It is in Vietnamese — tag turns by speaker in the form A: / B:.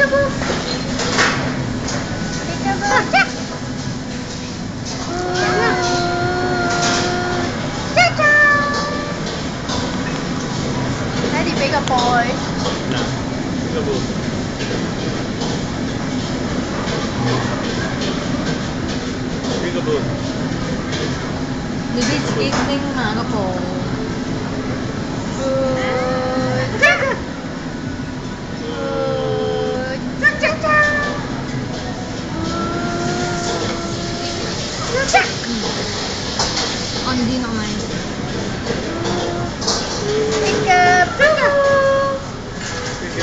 A: Peekaboo! Peekaboo! Daddy, bigger boy. No. Peekaboo.
B: Peekaboo.
C: Did you speak thing, mga po?
A: Good. Chak.
C: Oh, hindi na kumain.
A: Pick up. Pick up.
B: Pick